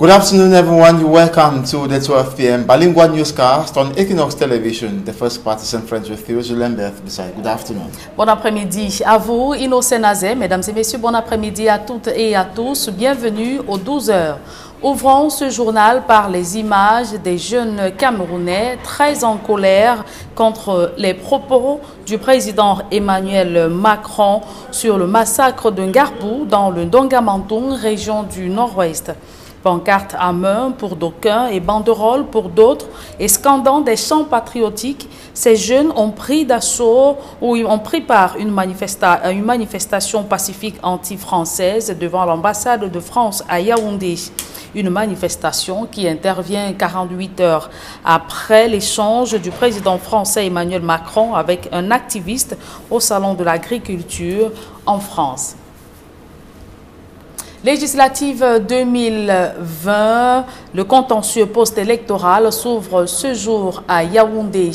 Good afternoon, everyone. Welcome to the 12 p.m. bilingual newscast on Equinox Television. The first partisan friends with. Good afternoon. Bon après-midi à vous, Innocent. Mesdames et messieurs, bon après-midi à toutes et à tous. Bienvenue aux 12 heures. Ouvrons ce journal par les images des jeunes Camerounais très en colère contre les propos du président Emmanuel Macron sur le massacre de Ngarbou dans le Dongamantung, région du Nord-Ouest. Pancarte à main pour d'aucuns et banderoles pour d'autres, et scandant des chants patriotiques, ces jeunes ont pris d'assaut ou ont pris part une, une manifestation pacifique anti-française devant l'ambassade de France à Yaoundé. Une manifestation qui intervient 48 heures après l'échange du président français Emmanuel Macron avec un activiste au Salon de l'agriculture en France. Législative 2020, le contentieux post-électoral s'ouvre ce jour à Yaoundé.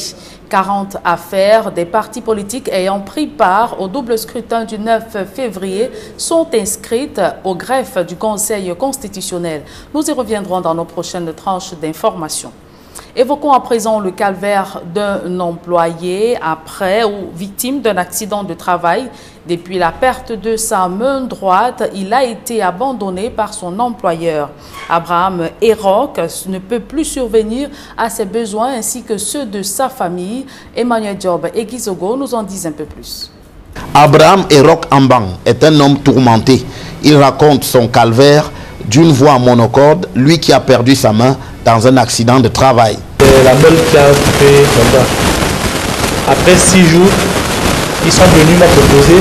40 affaires des partis politiques ayant pris part au double scrutin du 9 février sont inscrites au greffe du Conseil constitutionnel. Nous y reviendrons dans nos prochaines tranches d'informations. Évoquons à présent le calvaire d'un employé après ou victime d'un accident de travail. Depuis la perte de sa main droite, il a été abandonné par son employeur. Abraham Eroc ne peut plus survenir à ses besoins ainsi que ceux de sa famille. Emmanuel Job et Gizogo nous en disent un peu plus. Abraham Erok Ambang est un homme tourmenté. Il raconte son calvaire d'une voix monocorde, lui qui a perdu sa main dans un accident de travail. La meule qui a occupé mon bras. Après six jours, ils sont venus me proposer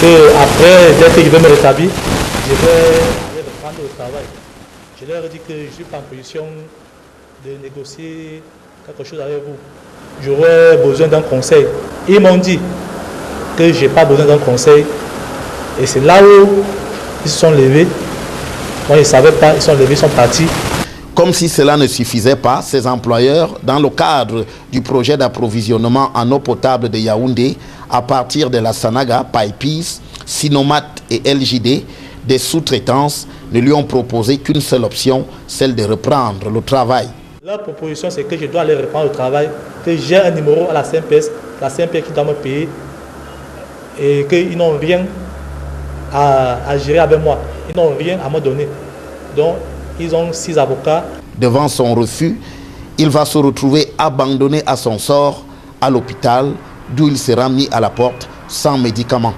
que après, dès que je vais me rétablir, je vais, reprendre le travail. Je leur ai dit que je suis pas en position de négocier quelque chose avec vous. J'aurais besoin d'un conseil. Ils m'ont dit que je n'ai pas besoin d'un conseil. Et c'est là où ils se sont levés. Moi, ils ne savaient pas, ils sont levés, ils sont partis. Comme si cela ne suffisait pas, ces employeurs, dans le cadre du projet d'approvisionnement en eau potable de Yaoundé, à partir de la Sanaga, Paipis, Sinomat et LJD, des sous-traitances ne lui ont proposé qu'une seule option, celle de reprendre le travail. La proposition, c'est que je dois aller reprendre le travail, que j'ai un numéro à la CMPS, la CMPS qui doit me payer, et qu'ils n'ont rien à, à gérer avec moi. Ils n'ont rien à me donner. Donc, ils ont six avocats. Devant son refus, il va se retrouver abandonné à son sort à l'hôpital, d'où il sera mis à la porte sans médicaments.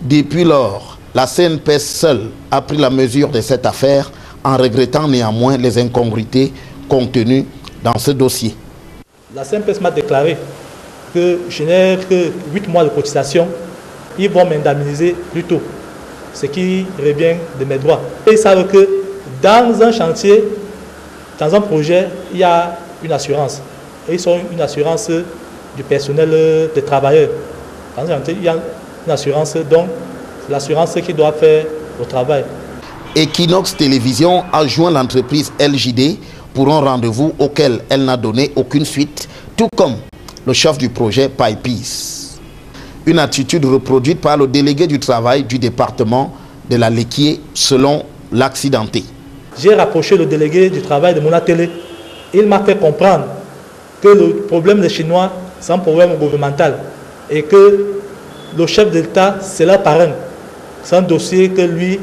Depuis lors, la CNPS seule a pris la mesure de cette affaire en regrettant néanmoins les incongruités contenues dans ce dossier. La CNPS m'a déclaré que je n'ai que 8 mois de cotisation. Ils vont m'indemniser plus tôt, ce qui revient de mes droits. Et ils savent que dans un chantier, dans un projet, il y a une assurance. Et ils sont une assurance du personnel des travailleurs. Dans un chantier, il y a une assurance, donc l'assurance qui doit faire le travail. Equinox Télévision a joint l'entreprise LJD pour un rendez-vous auquel elle n'a donné aucune suite, tout comme le chef du projet PyPeace. Une attitude reproduite par le délégué du travail du département de la Léquier selon l'accidenté j'ai rapproché le délégué du travail de mon atelier. Il m'a fait comprendre que le problème des Chinois, c'est un problème gouvernemental et que le chef d'État, c'est leur parrain. C'est un dossier que lui,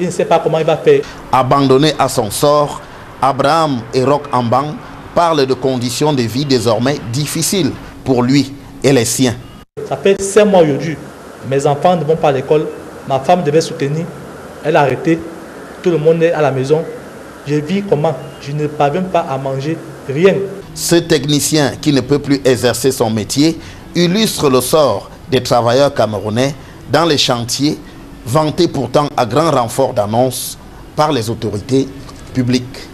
il ne sait pas comment il va faire. Abandonné à son sort, Abraham et Roch Ambang parlent de conditions de vie désormais difficiles pour lui et les siens. Ça fait cinq mois aujourd'hui. Mes enfants ne vont pas à l'école. Ma femme devait soutenir. Elle a arrêté tout le monde est à la maison. Je vis comment? Je ne parviens pas à manger rien. Ce technicien qui ne peut plus exercer son métier illustre le sort des travailleurs camerounais dans les chantiers, vantés pourtant à grand renfort d'annonces par les autorités publiques.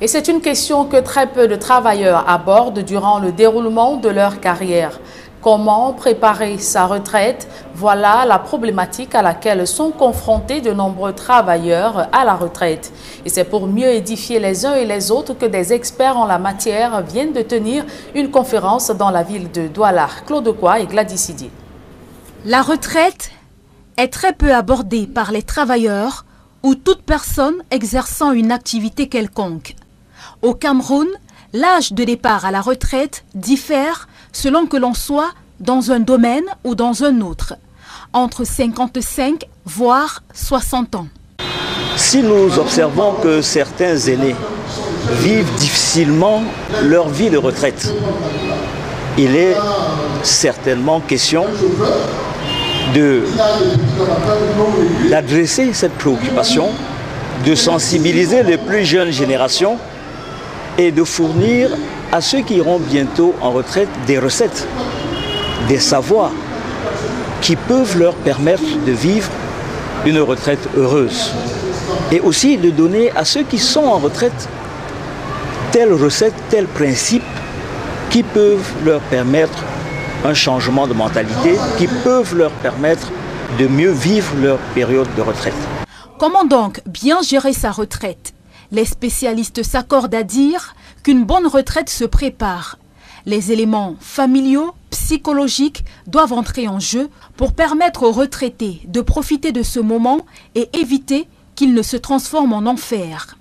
Et c'est une question que très peu de travailleurs abordent durant le déroulement de leur carrière. Comment préparer sa retraite? Voilà la problématique à laquelle sont confrontés de nombreux travailleurs à la retraite. Et c'est pour mieux édifier les uns et les autres que des experts en la matière viennent de tenir une conférence dans la ville de Douala. Claude Quoi et Gladys Idi. La retraite est très peu abordée par les travailleurs ou toute personne exerçant une activité quelconque. Au Cameroun, l'âge de départ à la retraite diffère selon que l'on soit dans un domaine ou dans un autre, entre 55 voire 60 ans. Si nous observons que certains aînés vivent difficilement leur vie de retraite, il est certainement question d'adresser cette préoccupation, de sensibiliser les plus jeunes générations et de fournir à ceux qui iront bientôt en retraite des recettes, des savoirs qui peuvent leur permettre de vivre une retraite heureuse. Et aussi de donner à ceux qui sont en retraite telle recette, tel principe qui peuvent leur permettre un changement de mentalité, qui peuvent leur permettre de mieux vivre leur période de retraite. Comment donc bien gérer sa retraite? Les spécialistes s'accordent à dire qu'une bonne retraite se prépare. Les éléments familiaux, psychologiques doivent entrer en jeu pour permettre aux retraités de profiter de ce moment et éviter qu'il ne se transforme en enfer.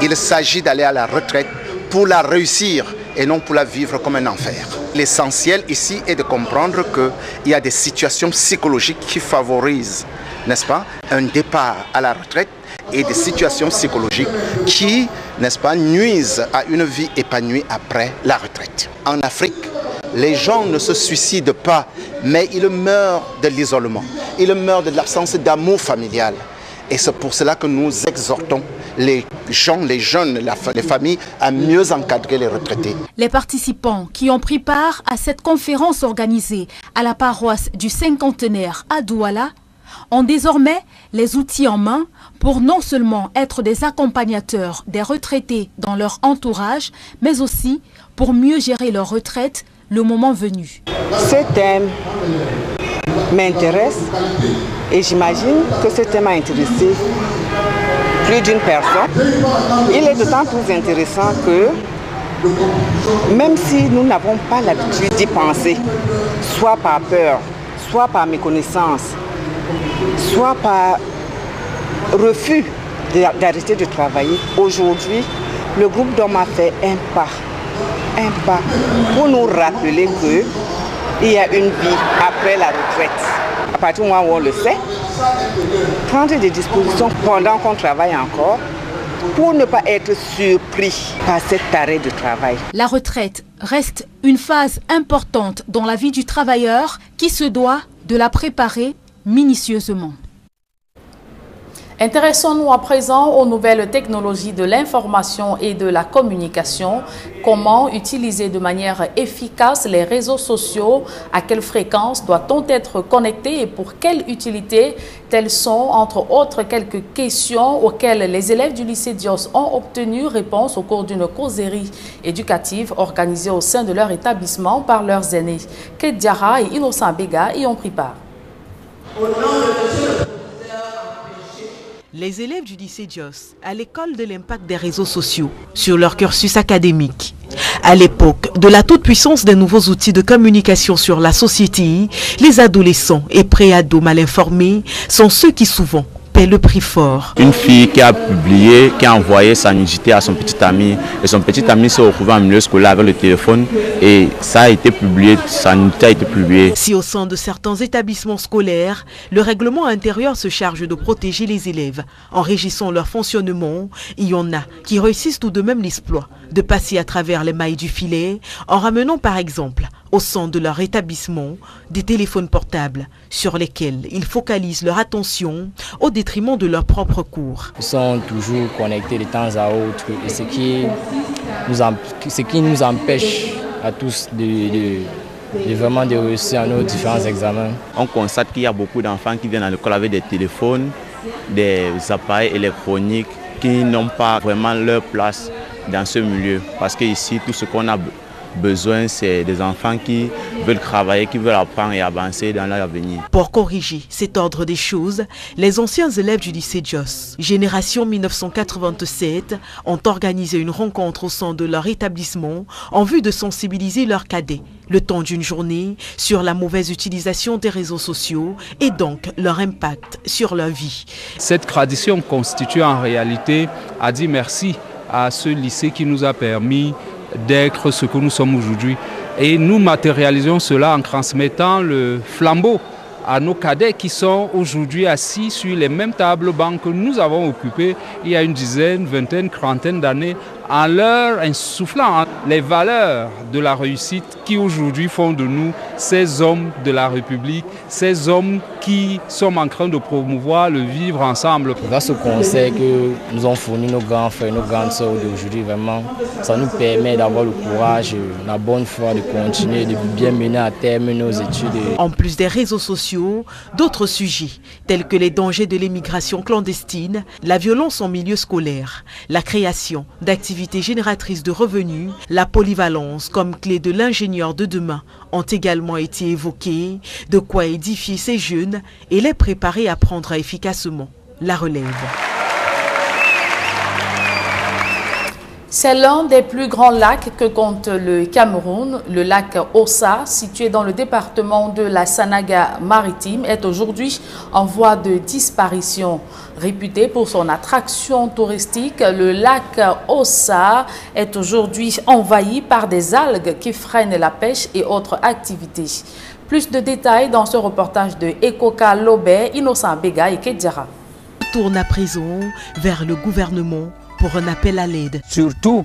Il s'agit d'aller à la retraite pour la réussir et non pour la vivre comme un enfer. L'essentiel ici est de comprendre qu'il y a des situations psychologiques qui favorisent, n'est-ce pas, un départ à la retraite et des situations psychologiques qui, n'est-ce pas, nuisent à une vie épanouie après la retraite. En Afrique, les gens ne se suicident pas, mais ils meurent de l'isolement. Ils meurent de l'absence d'amour familial. Et c'est pour cela que nous exhortons les gens, les jeunes, les familles à mieux encadrer les retraités. Les participants qui ont pris part à cette conférence organisée à la paroisse du cinquantenaire à Douala ont désormais les outils en main pour non seulement être des accompagnateurs des retraités dans leur entourage, mais aussi pour mieux gérer leur retraite le moment venu. Ce thème m'intéresse et j'imagine que ce thème a intéressé plus d'une personne. Il est d'autant plus intéressant que même si nous n'avons pas l'habitude d'y penser, soit par peur, soit par méconnaissance, soit par refus d'arrêter de travailler, aujourd'hui, le groupe d'hommes a fait un pas, un pas pour nous rappeler que il y a une vie après la retraite. À partir du moment où on le sait, prendre des dispositions pendant qu'on travaille encore pour ne pas être surpris par cet arrêt de travail. La retraite reste une phase importante dans la vie du travailleur qui se doit de la préparer minutieusement. Intéressons-nous à présent aux nouvelles technologies de l'information et de la communication. Comment utiliser de manière efficace les réseaux sociaux? À quelle fréquence doit-on être connecté et pour quelle utilité? Telles sont, entre autres, quelques questions auxquelles les élèves du lycée Dios ont obtenu réponse au cours d'une causerie éducative organisée au sein de leur établissement par leurs aînés. Kate Diara et Innocent Bega y ont pris part. Les élèves du lycée Dios à l'école de l'impact des réseaux sociaux sur leur cursus académique. À l'époque de la toute-puissance des nouveaux outils de communication sur la société, les adolescents et pré-ados mal informés sont ceux qui souvent le prix fort. Une fille qui a publié, qui a envoyé sa nudité à son petit ami et son petit ami s'est retrouvé en milieu scolaire avec le téléphone et ça a été publié, sa nudité a été publiée. Si au sein de certains établissements scolaires, le règlement intérieur se charge de protéger les élèves en régissant leur fonctionnement, il y en a qui réussissent tout de même l'exploit de passer à travers les mailles du filet en ramenant par exemple au sein de leur établissement des téléphones portables sur lesquels ils focalisent leur attention au détriment de leurs propres cours. Ils sont toujours connectés de temps à autre et ce qui nous, ce qui nous empêche à tous de, vraiment de réussir nos différents examens. On constate qu'il y a beaucoup d'enfants qui viennent à l'école avec des téléphones, des appareils électroniques qui n'ont pas vraiment leur place dans ce milieu. Parce qu'ici, tout ce qu'on a besoin, c'est des enfants qui veulent travailler, qui veulent apprendre et avancer dans leur avenir. Pour corriger cet ordre des choses, les anciens élèves du lycée Jos, génération 1987, ont organisé une rencontre au sein de leur établissement en vue de sensibiliser leurs cadets le temps d'une journée sur la mauvaise utilisation des réseaux sociaux et donc leur impact sur leur vie. Cette tradition constitue en réalité à dire merci à ce lycée qui nous a permis d'être ce que nous sommes aujourd'hui. Et nous matérialisons cela en transmettant le flambeau à nos cadets qui sont aujourd'hui assis sur les mêmes tables bancs que nous avons occupées il y a une dizaine, vingtaine, trentaine d'années en leur insoufflant les valeurs de la réussite qui aujourd'hui font de nous ces hommes de la République, ces hommes qui sont en train de promouvoir le vivre ensemble. Grâce au conseil que nous ont fourni nos grands frères, nos grandes sœurs d'aujourd'hui, vraiment, ça nous permet d'avoir le courage, la bonne foi de continuer, de bien mener à terme nos études. En plus des réseaux sociaux, d'autres sujets, tels que les dangers de l'immigration clandestine, la violence en milieu scolaire, la création d'activités génératrices de revenus, la polyvalence comme clé de l'ingénieur de demain ont également été évoqués, de quoi édifier ces jeunes et les préparer à prendre efficacement la relève. C'est l'un des plus grands lacs que compte le Cameroun. Le lac Ossa, situé dans le département de la Sanaga maritime, est aujourd'hui en voie de disparition. Réputé pour son attraction touristique, le lac Ossa est aujourd'hui envahi par des algues qui freinent la pêche et autres activités. Plus de détails dans ce reportage de Ekoka Lobé, Innocent Bega et Kedjara. Tourne à présent vers le gouvernement pour un appel à l'aide. Surtout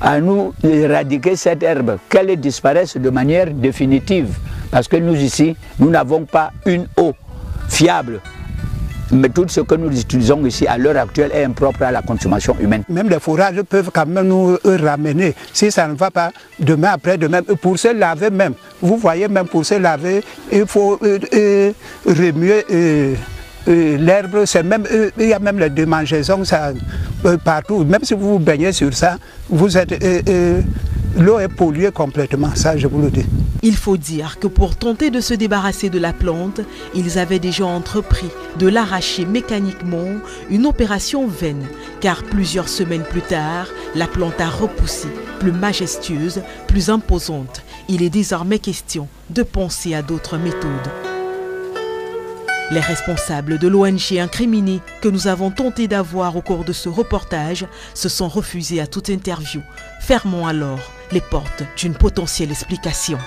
à nous éradiquer cette herbe, qu'elle disparaisse de manière définitive. Parce que nous ici, nous n'avons pas une eau fiable. Mais tout ce que nous utilisons ici à l'heure actuelle est impropre à la consommation humaine. Même les fourrages peuvent quand même nous ramener. Si ça ne va pas demain, après-demain, pour se laver même. Vous voyez, même pour se laver, il faut euh, euh, remuer. Euh, l'herbe, c'est même, il y a même les démangeaisons ça, partout. Même si vous vous baignez sur ça, l'eau est polluée complètement, ça je vous le dis. Il faut dire que pour tenter de se débarrasser de la plante, ils avaient déjà entrepris de l'arracher mécaniquement, une opération vaine, car plusieurs semaines plus tard, la plante a repoussé, plus majestueuse, plus imposante. Il est désormais question de penser à d'autres méthodes. Les responsables de l'ONG incriminée que nous avons tenté d'avoir au cours de ce reportage se sont refusés à toute interview, fermons alors les portes d'une potentielle explication.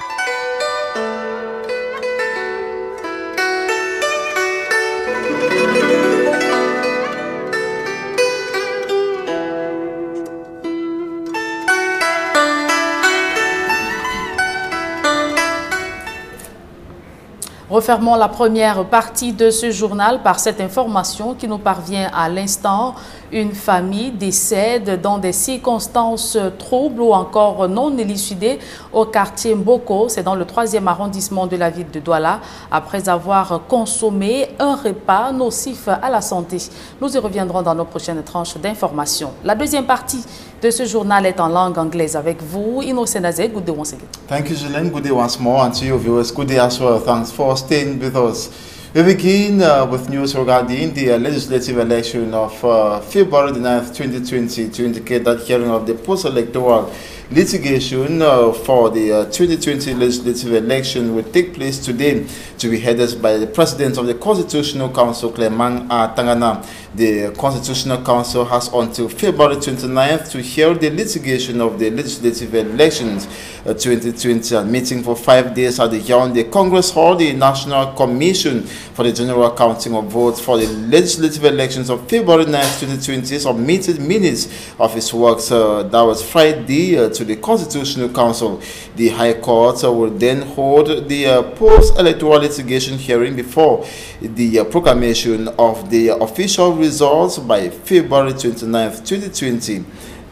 Refermons la première partie de ce journal par cette information qui nous parvient à l'instant. Une famille décède dans des circonstances troubles ou encore non élucidées au quartier Mboko, c'est dans le troisième arrondissement de la ville de Douala, après avoir consommé un repas nocif à la santé. Nous y reviendrons dans nos prochaines tranches d'informations. La deuxième partie de ce journal est en langue anglaise avec vous, Good day once. Thank you, Julien. Good day once more. And to your viewers, good day as well. Thanks for staying with us. We begin uh, with news regarding the uh, legislative election of uh, February 9th, 2020 to indicate that hearing of the post-electoral litigation uh, for the uh, 2020 legislative election will take place today to be headed by the President of the Constitutional Council, Clement Tangana. The Constitutional Council has until February 29th to hear the litigation of the legislative elections uh, 2020 and meeting for five days at the Yaoundé Congress Hall, the National Commission for the General Counting of Votes for the legislative elections of February 9th, 2020 submitted minutes of its works uh, that was Friday uh, to the Constitutional Council. The High Court uh, will then hold the uh, post-electoral litigation hearing before the uh, proclamation of the official results by February 29th, 2020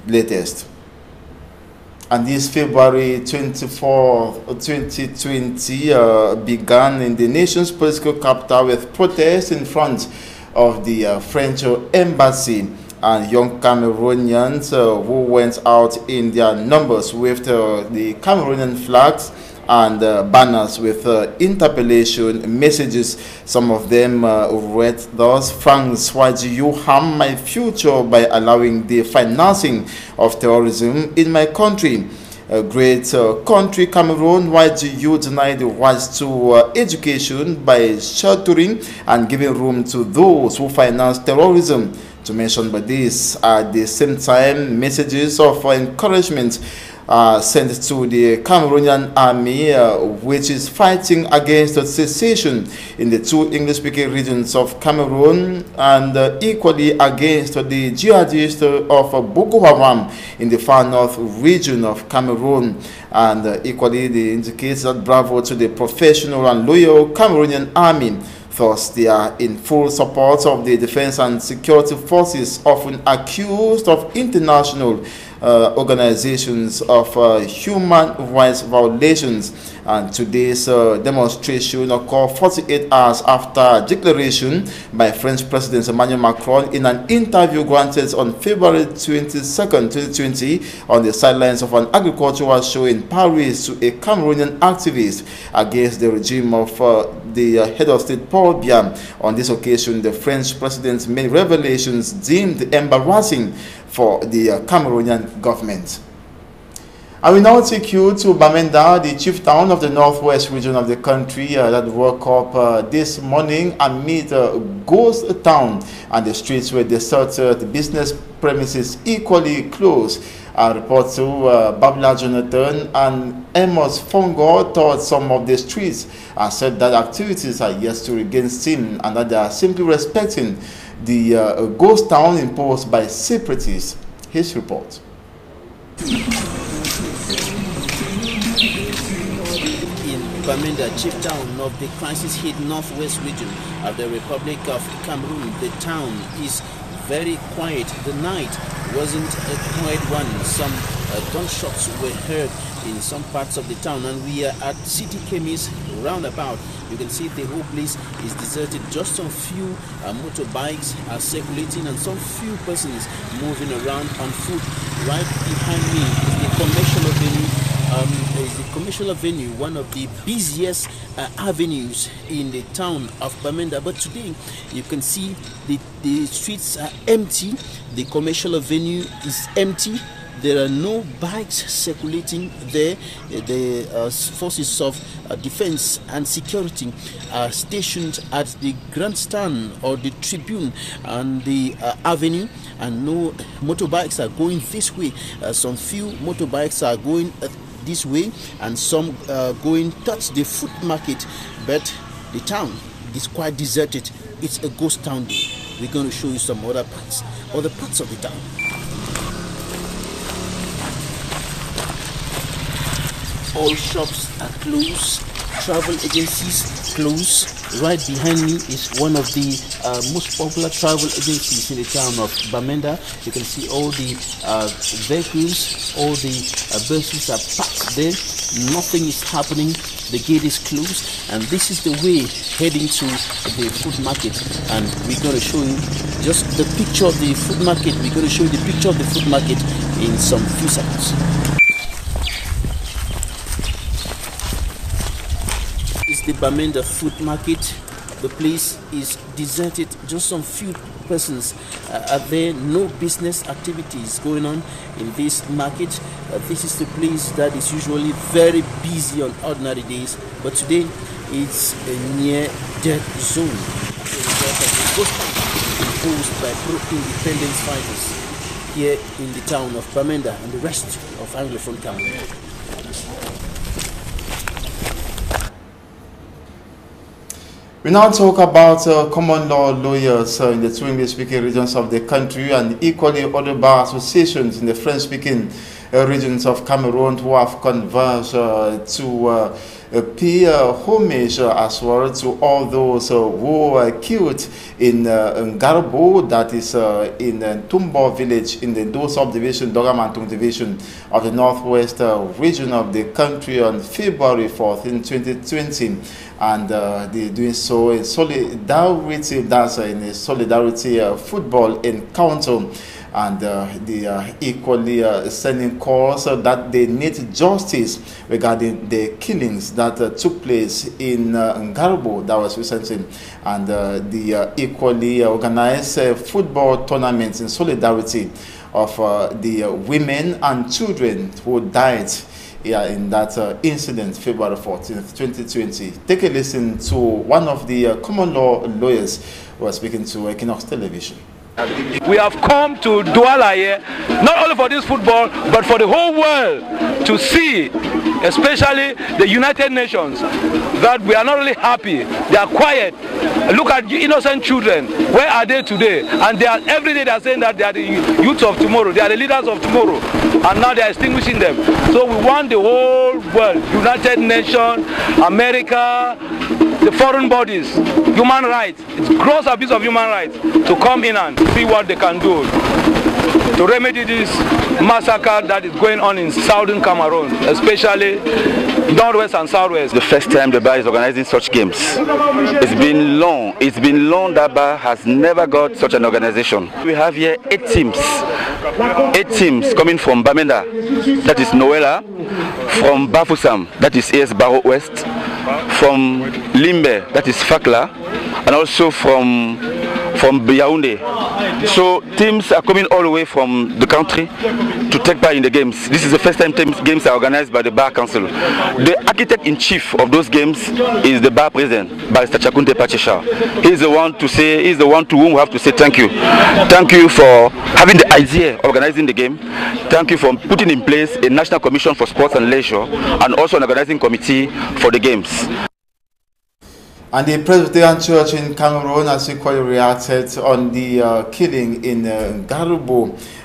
latest. And this February 24, 2020 uh, began in the nation's political capital with protests in front of the uh, French embassy and young Cameroonians who went out in their numbers with the Cameroonian flags and uh, banners with uh, interpellation messages. Some of them uh, read thus, do you harm my future by allowing the financing of terrorism in my country? A great uh, country, Cameroon, why do you deny the rights to uh, education by sheltering and giving room to those who finance terrorism? To mention but this, at the same time, messages of encouragement uh, sent to the Cameroonian army, uh, which is fighting against the secession in the two English-speaking regions of Cameroon, and uh, equally against the jihadists of Boko Haram in the far north region of Cameroon. And uh, equally, they indicate that bravo to the professional and loyal Cameroonian army. Thus, they are in full support of the defense and security forces, often accused of international uh, organizations of uh, human rights violations. And today's uh, demonstration occurred 48 hours after a declaration by French President Emmanuel Macron in an interview granted on February 22, 2020, on the sidelines of an agricultural show in Paris to a Cameroonian activist against the regime of uh, the uh, head of state Paul Biya. On this occasion, the French president made revelations deemed embarrassing for the uh, Cameroonian government. I will now take you to Bamenda, the chief town of the northwest region of the country uh, that woke up uh, this morning amid a ghost town and the streets were deserted, business premises equally closed. A report to uh, Babla Jonathan and Amos Fongo taught some of the streets and said that activities are yet to regain steam and that they are simply respecting the uh, ghost town imposed by separatists. His report. Bamenda, chief town of the crisis-hit northwest region of the Republic of Cameroon. The town is very quiet. The night wasn't a quiet one. Some uh, gunshots were heard in some parts of the town and we are at City Chemis roundabout. You can see the whole place is deserted. Just some few uh, motorbikes are circulating and some few persons moving around on foot. Right behind me is the commercial avenue um, is the commercial avenue, one of the busiest uh, avenues in the town of Bamenda. But today, you can see the, the streets are empty, the commercial avenue is empty. There are no bikes circulating there. The uh, forces of uh, defense and security are stationed at the grandstand or the tribune on the uh, avenue, and no motorbikes are going this way. Uh, some few motorbikes are going uh, this way and some uh, going towards the food market. But the town is quite deserted. It's a ghost town we're going to show you some other parts other parts of the town. All shops are closed travel agencies close. right behind me is one of the uh, most popular travel agencies in the town of Bamenda. You can see all the uh, vehicles, all the uh, buses are parked there. Nothing is happening. The gate is closed, and this is the way heading to the food market. And we're going to show you just the picture of the food market. We're going to show you the picture of the food market in some few seconds. the Bamenda food market. The place is deserted. Just some few persons uh, are there. No business activities going on in this market. Uh, this is the place that is usually very busy on ordinary days, but today it's a near dead zone imposed by pro-independence fighters here in the town of Bamenda and the rest of Anglophone Cameroon. We now talk about uh, common law lawyers uh, in the two English-speaking regions of the country and equally other bar associations in the French-speaking regions of Cameroon who have converged uh, to uh, pay homage as well to all those who were killed in, in Garbo, that is in uh, Tumbo village in the Do subdivision, Dogamantung division of the northwest region of the country on February 4th in 2020 and uh, they're doing so in solidarity, that's uh, in a solidarity uh, football encounter. And uh, they are equally uh, sending calls uh, that they need justice regarding the killings that uh, took place in uh, that was recently and uh, the uh, equally organized uh, football tournaments in solidarity of uh, the uh, women and children who died yeah, in that uh, incident, February 14th, 2020. Take a listen to one of the uh, common law lawyers who was speaking to Equinox Television. We have come to Douala here, not only for this football, but for the whole world to see, especially the United Nations, that we are not really happy. They are quiet. Look at innocent children. Where are they today? And they are every day they are saying that they are the youth of tomorrow. They are the leaders of tomorrow. And now they are extinguishing them. So we want the whole world, United Nations, America, the foreign bodies, human rights, it's gross abuse of human rights, to come in and see what they can do to remedy this massacre that is going on in southern Cameroon, especially northwest and southwest. The first time the bar is organizing such games. It's been long. It's been long that bar has never got such an organization. We have here eight teams. Eight teams coming from Bamenda, that is Noela, from Bafusam, that is AS Barrow West, from Limbe, that is Fakla, and also from from Yaoundé. So teams are coming all the way from the country to take part in the games. This is the first time games are organized by the Bar Council. The architect in chief of those games is the Bar President, Barrister Chakunte Pachisha. He's the one to say, he's the one to whom we have to say thank you. Thank you for having the idea of organizing the game. Thank you for putting in place a National Commission for Sports and Leisure and also an organizing committee for the games. And the Presbyterian Church in Cameroon has equally reacted on the uh, killing in uh,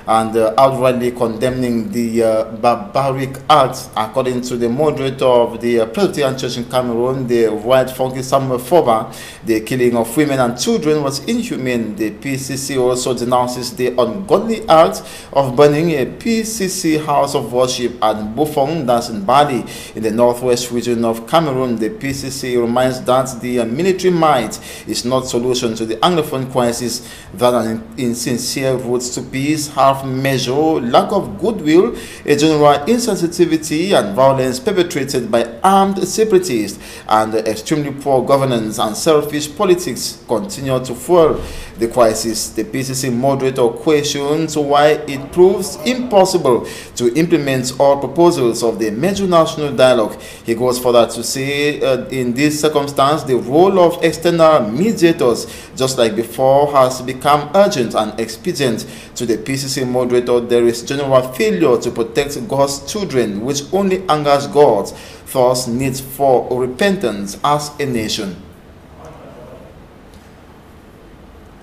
and uh, outrightly condemning the uh, barbaric act. According to the moderator of the uh, Presbyterian Church in Cameroon, the Right Funky Samuel Foba, the killing of women and children was inhumane. The PCC also denounces the ungodly act of burning a PCC house of worship at Bufong, that's in Bali, in the northwest region of Cameroon. The PCC reminds that the military might is not solution to the Anglophone crisis, that an insincere routes to peace half measure, lack of goodwill, a general insensitivity and violence perpetrated by armed separatists, and extremely poor governance and selfish politics continue to fuel the crisis. The PCC moderator questions why it proves impossible to implement all proposals of the major national dialogue. He goes further to say, uh, in this circumstance, the role of external mediators, just like before, has become urgent and expedient to the PCC moderator. There is general failure to protect God's children, which only angers God, thus needs for repentance as a nation.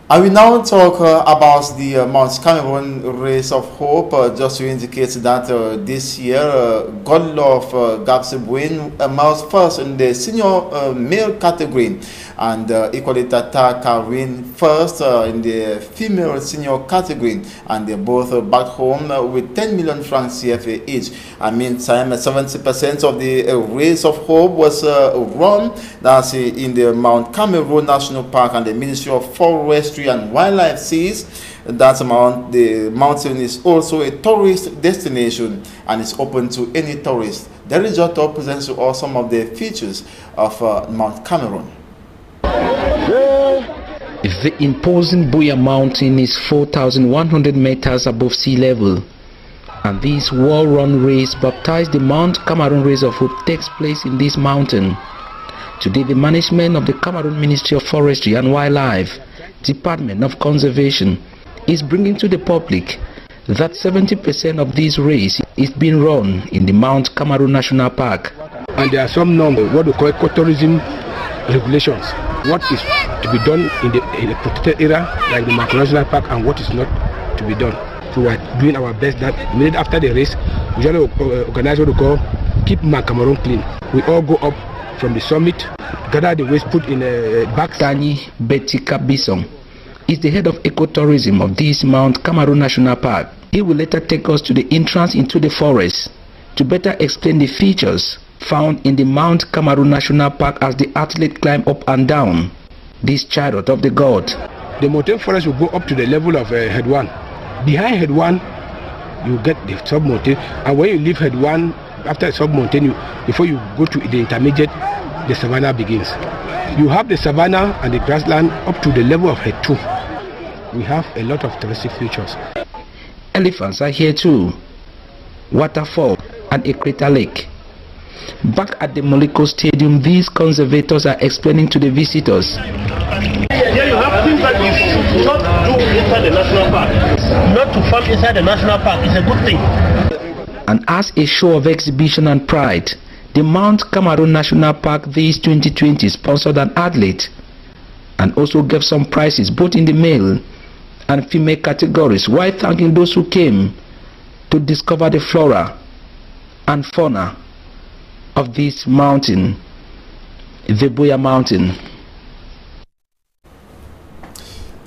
I will now talk uh, about the uh, Mount Cameroon Race of Hope, uh, just to indicate that uh, this year, uh, Godlove uh, Gabsibwin emerged first in the senior uh, male category, and uh, equally first uh, in the female senior category, and they both back home with 10 million francs CFA each. And meantime, 70% of the Race of Hope was run, that's in the Mount Cameroon National Park, and the Ministry of Forestry and Wildlife sees that mount, the mountain is also a tourist destination and is open to any tourist. The resort presents to us some of the features of uh, Mount Cameroon. The imposing Buya Mountain is 4,100 meters above sea level. And this wall-run race baptized the Mount Cameroon Race of Hope takes place in this mountain. Today, the management of the Cameroon Ministry of Forestry and Wildlife, Department of Conservation, is bringing to the public that 70% of this race is being run in the Mount Cameroon National Park. And there are some numbers, what we call ecotourism regulations. What is to be done in the, in the protected area, like the Mount National Park, and what is not to be done. So we are doing our best that minute after the race, we uh, organize what we call keep Mount Cameroon clean. We all go up from the summit, gather the waste, put in a bag. Tani Betika Bison is the head of ecotourism of this Mount Cameroon National Park. He will later take us to the entrance into the forest to better explain the features found in the Mount Cameroon National Park as the athlete climb up and down this chariot of the god. The mountain forest will go up to the level of uh, head one. behind head one, you get the sub-mountain, and when you leave head one, after sub-mountain, you, before you go to the intermediate, the savannah begins. You have the savannah and the grassland up to the level of head two. We have a lot of touristic features. Elephants are here too. Waterfall and a crater lake. Back at the Moliko Stadium, these conservators are explaining to the visitors. Here you have things that you should not do inside the national park. Not to farm inside the national park is a good thing. And as a show of exhibition and pride, the Mount Cameroon National Park this 2020 sponsored an athlete and also gave some prizes both in the male and female categories while thanking those who came to discover the flora and fauna of this mountain, the Boya Mountain.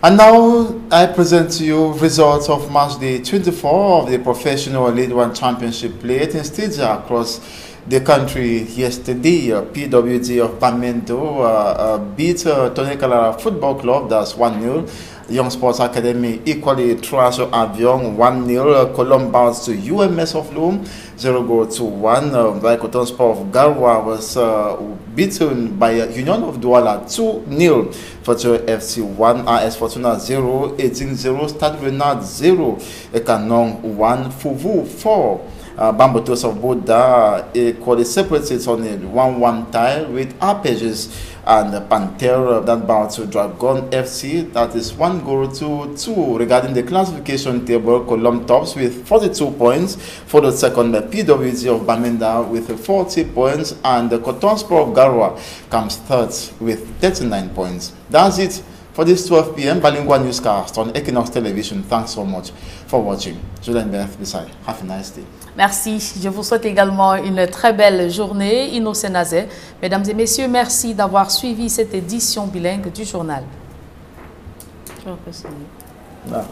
And now I present to you results of match day 24 of the Professional League One Championship played in stadia across the country yesterday. Uh, PWG of Bamendo uh, uh, beat uh, Football Club, that's 1-0. Young Sports Academy equally Trasho Avion 1-0. Columbus to UMS of Loom 0 goal to 1. Uh, Vaikoton Sport of Garwa was uh, beaten by Union of Douala 2-0. Fortuna FC 1, AS Fortuna 0, 18-0, Stade Renard 0, Ekanong 1, Fuvu 4. Uh, Bambotos of Buddha equally separated on a 1-1 tie with Arpegges and Panther that bound to Dragon FC. That is one goal to two. Regarding the classification table, Column tops with 42 points, followed second by PWG of Bamenda with 40 points, and the Cotton Sport of Garwa comes third with 39 points. That's it for this 12 p.m. bilingual newscast on Equinox Television. Thanks so much for watching. Julian Beth Bisay. Have a nice day. Merci. Je vous souhaite également une très belle journée. Innocent Nazé. Mesdames et messieurs, merci d'avoir suivi cette édition bilingue du journal. Je vous remercie. Ah,